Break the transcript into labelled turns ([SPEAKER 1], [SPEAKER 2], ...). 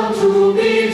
[SPEAKER 1] come to be.